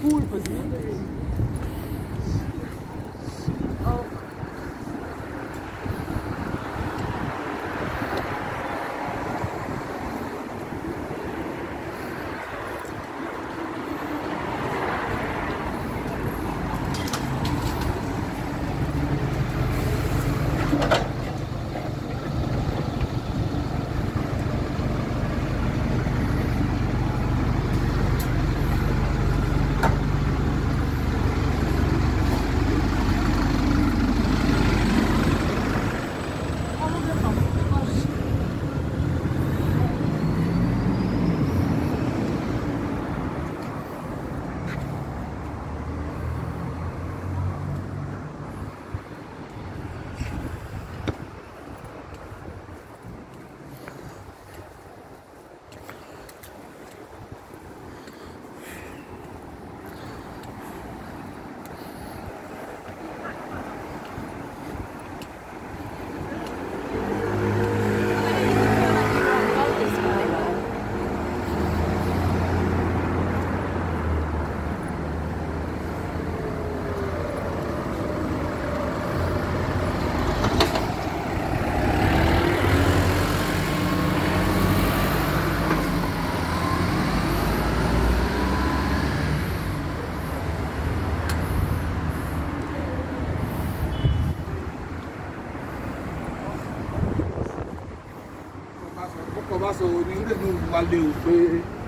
пульпы смотри. I do, pé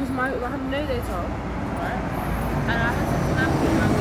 because my I have no data, right? And I had to snap it.